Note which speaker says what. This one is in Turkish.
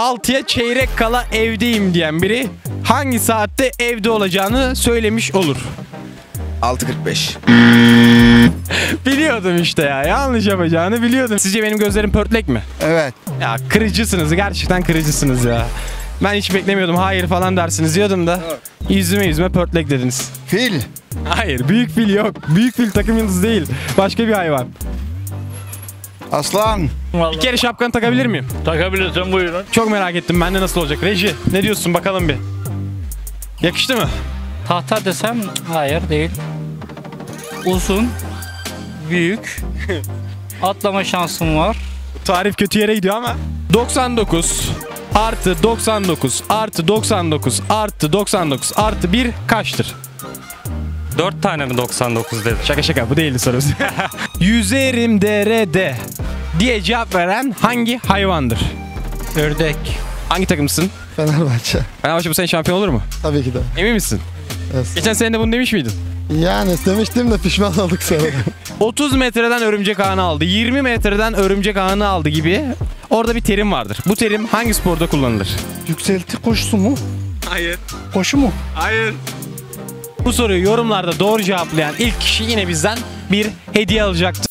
Speaker 1: 6'ya çeyrek kala evdeyim diyen biri hangi saatte evde olacağını söylemiş olur.
Speaker 2: 6.45.
Speaker 1: Biliyordum işte ya. Yanlış yapacağını biliyordum. Sizce benim gözlerim pörtlek mi?
Speaker 2: Evet.
Speaker 1: Ya kırıcısınız. Gerçekten kırıcısınız ya. Ben hiç beklemiyordum. Hayır falan dersiniz diyordum da. Yüzüme yüzüme pörtlek dediniz.
Speaker 2: Fil.
Speaker 1: Hayır. Büyük fil yok. Büyük fil takım yıldızı değil. Başka bir hayvan.
Speaker 2: Aslan.
Speaker 1: Bir kere şapkanı takabilir miyim?
Speaker 3: Takabilirsin buyurun.
Speaker 1: Çok merak ettim. Bende nasıl olacak? Reji ne diyorsun bakalım bir. Yakıştı mı?
Speaker 3: Tahta desem hayır değil. Uzun, büyük, atlama şansım var.
Speaker 1: Tarif kötü yere gidiyor ama. 99 artı 99 artı 99 artı 99 artı 1 kaçtır?
Speaker 4: 4 tane mi 99 dedi?
Speaker 1: Şaka şaka bu değildi sorumuz. Yüzerim derede diye cevap veren hangi hayvandır?
Speaker 3: Ördek.
Speaker 1: Hangi takımsın?
Speaker 5: Fenerbahçe.
Speaker 1: Fenerbahçe bu sene şampiyon olur mu?
Speaker 5: Tabii ki de.
Speaker 1: Emin misin?
Speaker 5: Evet.
Speaker 1: Geçen sene de bunu demiş miydin?
Speaker 5: Yani demiştim de pişman olduk sonra.
Speaker 1: 30 metreden örümcek ağını aldı, 20 metreden örümcek ağını aldı gibi orada bir terim vardır. Bu terim hangi sporda kullanılır?
Speaker 5: Yükselti koşusu mu?
Speaker 1: Hayır.
Speaker 5: Koşu mu?
Speaker 1: Hayır. Bu soruyu yorumlarda doğru cevaplayan ilk kişi yine bizden bir hediye alacaktır.